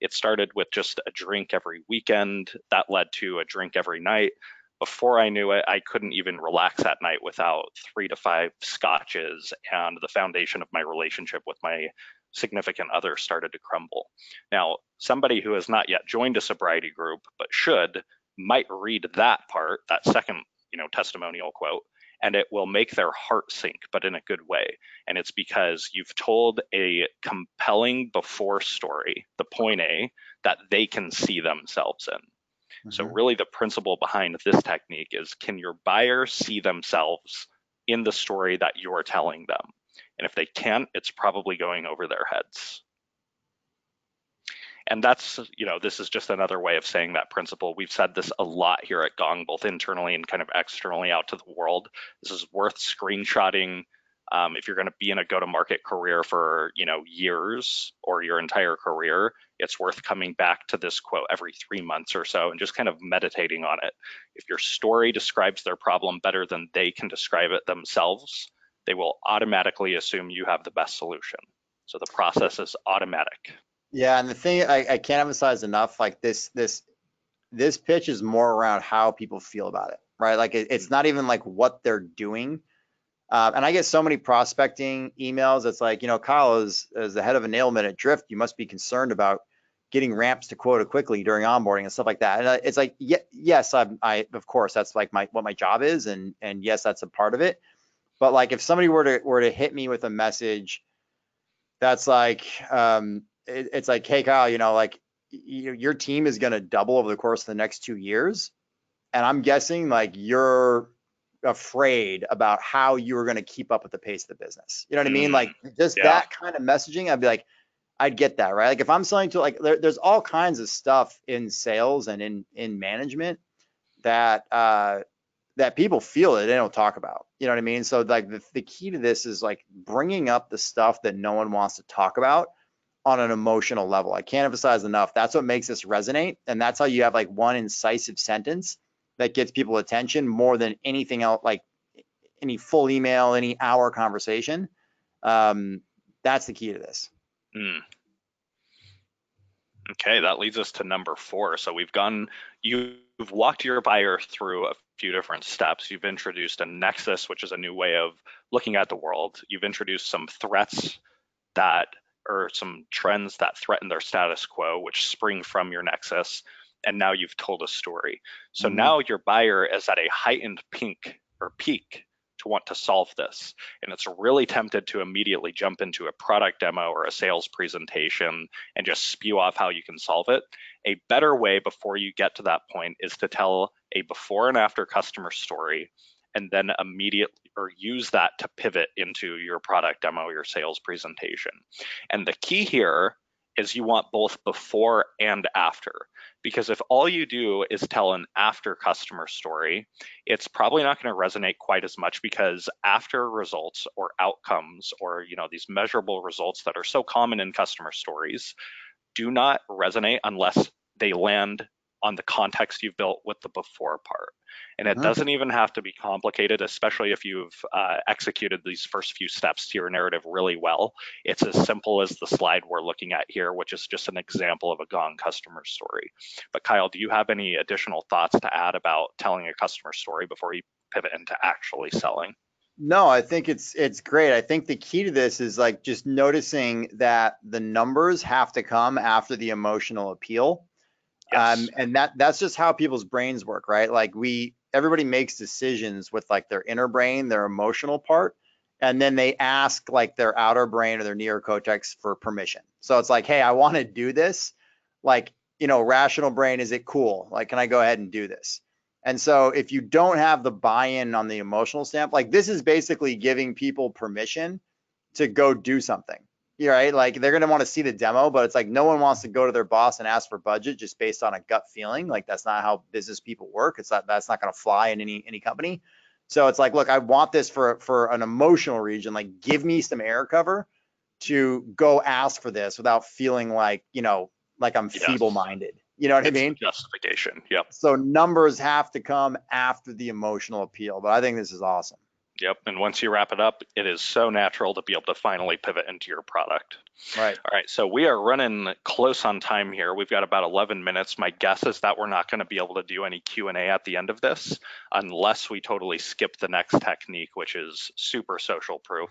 it started with just a drink every weekend, that led to a drink every night. Before I knew it, I couldn't even relax at night without three to five scotches, and the foundation of my relationship with my significant other started to crumble. Now, somebody who has not yet joined a sobriety group but should might read that part, that second, you know, testimonial quote, and it will make their heart sink, but in a good way. And it's because you've told a compelling before story, the point A, that they can see themselves in. Mm-hmm. So, really, the principle behind this technique is can your buyer see themselves in the story that you're telling them? And if they can't, it's probably going over their heads. And that's, you know, this is just another way of saying that principle. We've said this a lot here at Gong, both internally and kind of externally out to the world. This is worth screenshotting um, if you're going to be in a go-to-market career for, you know, years or your entire career. It's worth coming back to this quote every three months or so and just kind of meditating on it. If your story describes their problem better than they can describe it themselves, they will automatically assume you have the best solution. So the process is automatic. Yeah, and the thing I, I can't emphasize enough, like this this this pitch is more around how people feel about it, right? Like it, it's not even like what they're doing. Uh, and I get so many prospecting emails. It's like, you know, Kyle, is, as the head of enablement at Drift, you must be concerned about getting ramps to quota quickly during onboarding and stuff like that. And uh, it's like, yeah, yes, I'm, I, of course, that's like my what my job is, and and yes, that's a part of it. But like, if somebody were to were to hit me with a message that's like, um, it, it's like, hey, Kyle, you know, like you, your team is going to double over the course of the next two years. And I'm guessing like you're afraid about how you are going to keep up with the pace of the business. You know what I mean? Like mm, just yeah. that kind of messaging, I'd be like, I'd get that, right? Like if I'm selling to like, there, there's all kinds of stuff in sales and in, in management that, uh, that people feel it, they don't talk about. You know what I mean? So like the, the key to this is like bringing up the stuff that no one wants to talk about on an emotional level. I can't emphasize enough. That's what makes this resonate. And that's how you have like one incisive sentence that gets people attention more than anything else, like any full email, any hour conversation. Um, that's the key to this. Mm. Okay, that leads us to number four. So we've gone, you you've walked your buyer through a few different steps. You've introduced a nexus, which is a new way of looking at the world. You've introduced some threats that or some trends that threaten their status quo, which spring from your nexus. And now you've told a story. So mm-hmm. now your buyer is at a heightened pink or peak to want to solve this. And it's really tempted to immediately jump into a product demo or a sales presentation and just spew off how you can solve it. A better way before you get to that point is to tell a before and after customer story and then immediately or use that to pivot into your product demo, your sales presentation. And the key here is you want both before and after. Because if all you do is tell an after customer story, it's probably not going to resonate quite as much because after results or outcomes or you know these measurable results that are so common in customer stories do not resonate unless they land on the context you've built with the before part. And it mm-hmm. doesn't even have to be complicated, especially if you've uh, executed these first few steps to your narrative really well. It's as simple as the slide we're looking at here, which is just an example of a Gong customer story. But Kyle, do you have any additional thoughts to add about telling a customer story before you pivot into actually selling? No, I think it's it's great. I think the key to this is like just noticing that the numbers have to come after the emotional appeal. Yes. Um, and that that's just how people's brains work, right? Like we everybody makes decisions with like their inner brain, their emotional part, and then they ask like their outer brain or their neocortex for permission. So it's like, hey, I want to do this. Like, you know, rational brain, is it cool? Like, can I go ahead and do this? And so if you don't have the buy-in on the emotional stamp, like this is basically giving people permission to go do something you right? Like they're gonna want to see the demo, but it's like no one wants to go to their boss and ask for budget just based on a gut feeling. Like that's not how business people work. It's not that's not gonna fly in any any company. So it's like, look, I want this for for an emotional region. Like give me some air cover to go ask for this without feeling like you know like I'm yes. feeble minded. You know what it's I mean? Justification. Yep. So numbers have to come after the emotional appeal, but I think this is awesome. Yep. And once you wrap it up, it is so natural to be able to finally pivot into your product. Right. All right. So we are running close on time here. We've got about 11 minutes. My guess is that we're not going to be able to do any Q&A at the end of this unless we totally skip the next technique, which is super social proof.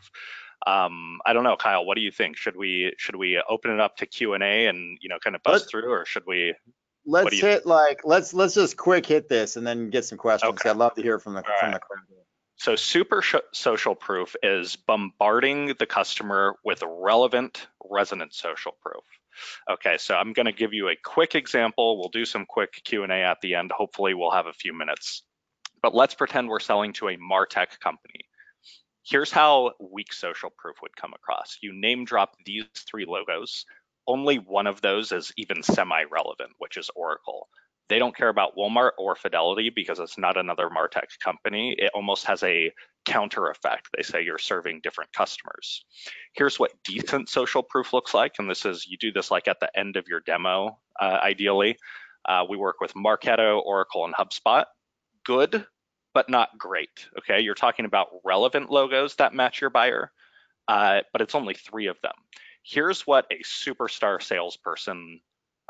Um, I don't know, Kyle. What do you think? Should we should we open it up to Q and A and you know kind of buzz let's, through, or should we? Let's hit think? like let's let's just quick hit this and then get some questions. Okay. I'd love to hear from the All from right. the crowd. So super social proof is bombarding the customer with relevant resonant social proof. Okay, so I'm going to give you a quick example. We'll do some quick Q&A at the end. Hopefully we'll have a few minutes. But let's pretend we're selling to a MarTech company. Here's how weak social proof would come across. You name drop these three logos. Only one of those is even semi-relevant, which is Oracle they don't care about Walmart or Fidelity because it's not another Martech company. It almost has a counter effect. They say you're serving different customers. Here's what decent social proof looks like. And this is, you do this like at the end of your demo, uh, ideally. Uh, we work with Marketo, Oracle, and HubSpot. Good, but not great. Okay, you're talking about relevant logos that match your buyer, uh, but it's only three of them. Here's what a superstar salesperson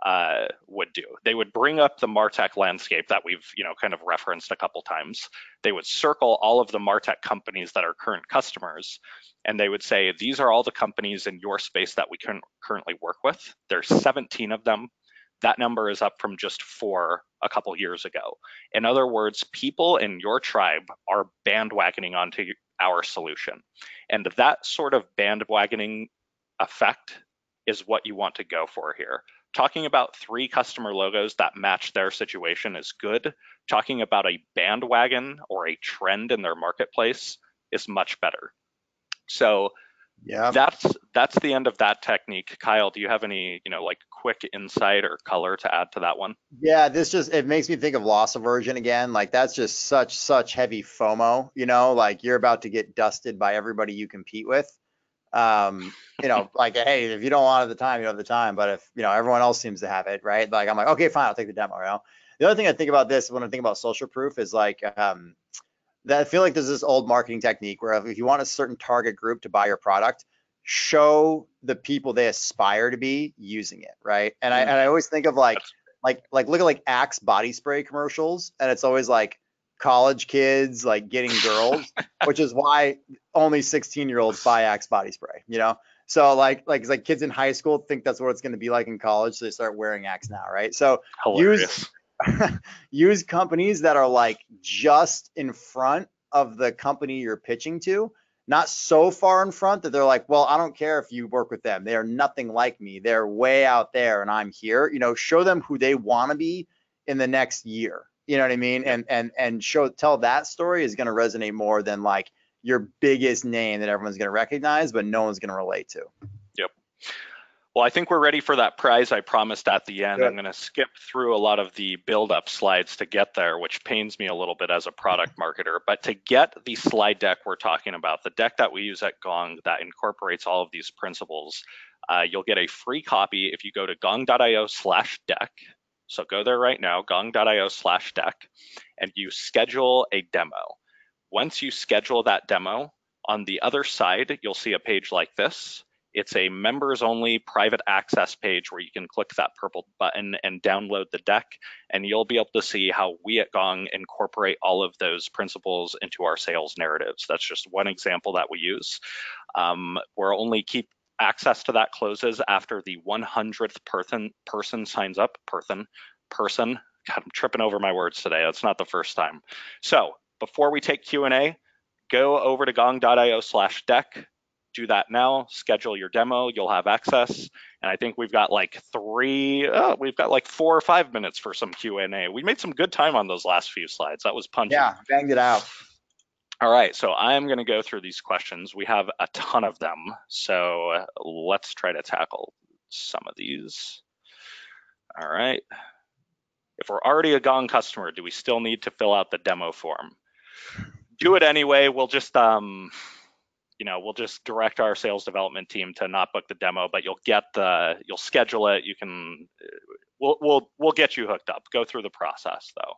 uh, would do. They would bring up the Martech landscape that we've, you know, kind of referenced a couple times. They would circle all of the Martech companies that are current customers, and they would say, these are all the companies in your space that we can currently work with. There's 17 of them. That number is up from just four a couple years ago. In other words, people in your tribe are bandwagoning onto our solution. And that sort of bandwagoning effect is what you want to go for here. Talking about three customer logos that match their situation is good. Talking about a bandwagon or a trend in their marketplace is much better. So yeah, that's that's the end of that technique. Kyle, do you have any, you know, like quick insight or color to add to that one? Yeah, this just it makes me think of loss aversion again. Like that's just such such heavy FOMO, you know, like you're about to get dusted by everybody you compete with um, you know, *laughs* like, hey, if you don't want it at the time, you don't have the time. But if, you know, everyone else seems to have it, right? Like, I'm like, okay, fine, I'll take the demo, you know? The other thing I think about this when I think about social proof is like, um, that I feel like there's this old marketing technique where if you want a certain target group to buy your product, show the people they aspire to be using it, right? And I, and I always think of like, like like look at like Axe body spray commercials, and it's always like college kids like getting girls, *laughs* which is why only 16 year olds buy Axe body spray. You know, so like like it's like kids in high school think that's what it's going to be like in college, so they start wearing Axe now, right? So Hilarious. use *laughs* use companies that are like just in front of the company you're pitching to not so far in front that they're like, well, I don't care if you work with them. They are nothing like me. They're way out there and I'm here. You know, show them who they want to be in the next year. You know what I mean? And and and show tell that story is going to resonate more than like your biggest name that everyone's going to recognize, but no one's going to relate to. Yep. Well, I think we're ready for that prize I promised at the end. Good. I'm going to skip through a lot of the build up slides to get there, which pains me a little bit as a product marketer. But to get the slide deck we're talking about, the deck that we use at Gong that incorporates all of these principles, uh, you'll get a free copy if you go to gong.io slash deck. So go there right now, gong.io slash deck, and you schedule a demo. Once you schedule that demo, on the other side, you'll see a page like this it's a members only private access page where you can click that purple button and download the deck, and you'll be able to see how we at Gong incorporate all of those principles into our sales narratives. That's just one example that we use. Um, we're only keep access to that closes after the 100th person person signs up. Person, person. God, I'm tripping over my words today. That's not the first time. So before we take Q&A, go over to gong.io slash deck. do that now, schedule your demo, you'll have access. And I think we've got like three, oh, we've got like four or five minutes for some Q&A. We made some good time on those last few slides. That was punchy. Yeah, banged it out. All right, so I'm gonna go through these questions. We have a ton of them. So let's try to tackle some of these. All right. If we're already a Gong customer, do we still need to fill out the demo form? Do it anyway. We'll just um, you know, we'll just direct our sales development team to not book the demo, but you'll get the, you'll schedule it. You can, we'll, we'll, we'll get you hooked up. Go through the process though.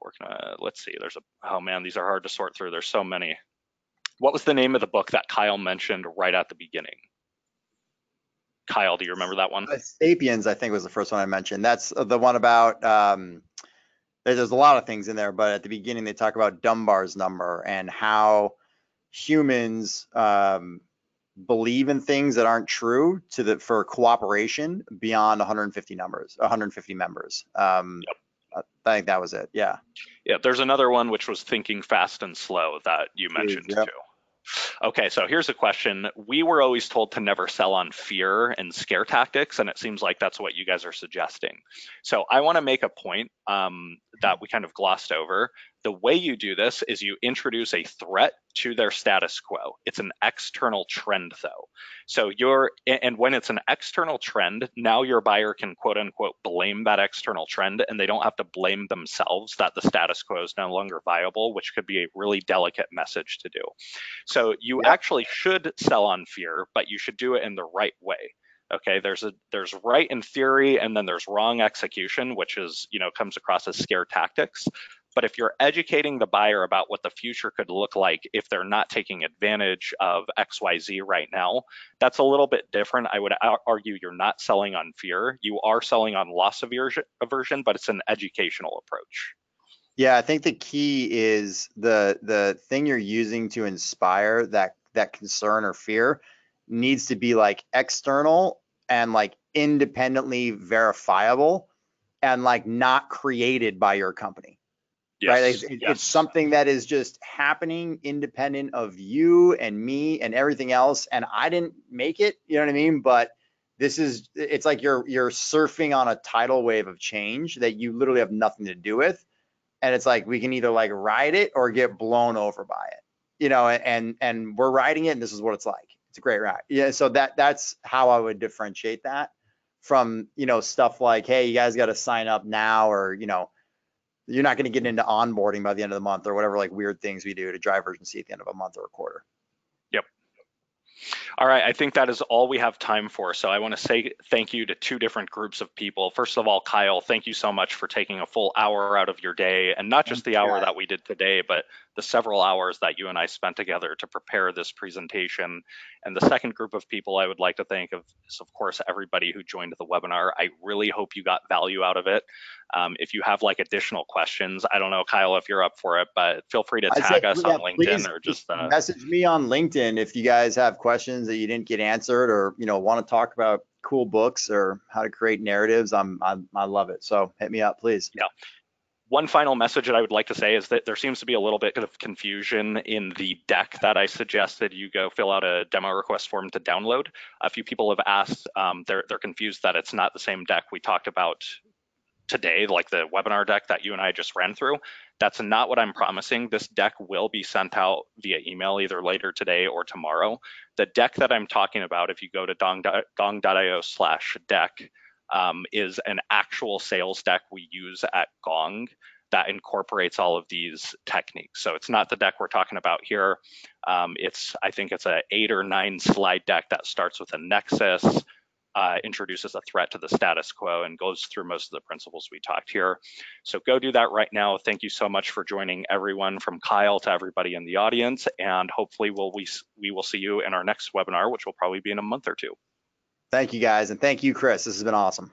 We're gonna, let's see, there's a, oh man, these are hard to sort through. There's so many. What was the name of the book that Kyle mentioned right at the beginning? Kyle, do you remember that one? Uh, Sapiens, I think was the first one I mentioned. That's the one about, um, there's a lot of things in there, but at the beginning they talk about Dunbar's number and how humans um, believe in things that aren't true to the for cooperation beyond 150 numbers 150 members um, yep. I think that was it. Yeah. Yeah. There's another one which was thinking fast and slow that you mentioned yep. too. Okay, so here's a question. We were always told to never sell on fear and scare tactics, and it seems like that's what you guys are suggesting. So I want to make a point um, that we kind of glossed over. The way you do this is you introduce a threat to their status quo. It's an external trend though. So you're, and when it's an external trend, now your buyer can quote unquote blame that external trend and they don't have to blame themselves that the status quo is no longer viable, which could be a really delicate message to do. So you yeah. actually should sell on fear, but you should do it in the right way okay there's a there's right in theory and then there's wrong execution which is you know comes across as scare tactics but if you're educating the buyer about what the future could look like if they're not taking advantage of xyz right now that's a little bit different. I would argue you're not selling on fear. You are selling on loss aversion but it's an educational approach. Yeah i think the key is the the thing you're using to inspire that that concern or fear needs to be like external and like independently verifiable and like not created by your company. Yes, right? Like, it, yes. It's something that is just happening independent of you and me and everything else. And I didn't make it, you know what I mean? But this is it's like you're you're surfing on a tidal wave of change that you literally have nothing to do with. And it's like we can either like ride it or get blown over by it. You know, and and we're riding it and this is what it's like it's a great ride. Yeah, so that that's how I would differentiate that from you know stuff like, hey, you guys got to sign up now, or you know, you're not going to get into onboarding by the end of the month, or whatever like weird things we do to drive urgency at the end of a month or a quarter. Yep. All right, I think that is all we have time for. So I want to say thank you to two different groups of people. First of all, Kyle, thank you so much for taking a full hour out of your day, and not just the hour that we did today, but the several hours that you and I spent together to prepare this presentation. And the second group of people I would like to thank of is, of course, everybody who joined the webinar. I really hope you got value out of it. Um, if you have like additional questions, I don't know, Kyle, if you're up for it, but feel free to tag us on LinkedIn or just uh, message me on LinkedIn if you guys have questions that you didn't get answered or you know want to talk about cool books or how to create narratives. I'm, I'm I love it. So hit me up, please. Yeah one final message that I would like to say is that there seems to be a little bit of confusion in the deck that I suggested you go fill out a demo request form to download. A few people have asked, um, they're, they're confused that it's not the same deck we talked about today, like the webinar deck that you and I just ran through. That's not what I'm promising. This deck will be sent out via email either later today or tomorrow. The deck that I'm talking about, if you go to gong.io slash deck, um, is an actual sales deck we use at Gong that incorporates all of these techniques. So it's not the deck we're talking about here. Um, it's I think it's a eight or nine slide deck that starts with a nexus, uh, introduces a threat to the status quo, and goes through most of the principles we talked here. So go do that right now. Thank you so much for joining everyone from Kyle to everybody in the audience, and hopefully we'll, we, we will see you in our next webinar, which will probably be in a month or two. Thank you guys. And thank you, Chris. This has been awesome.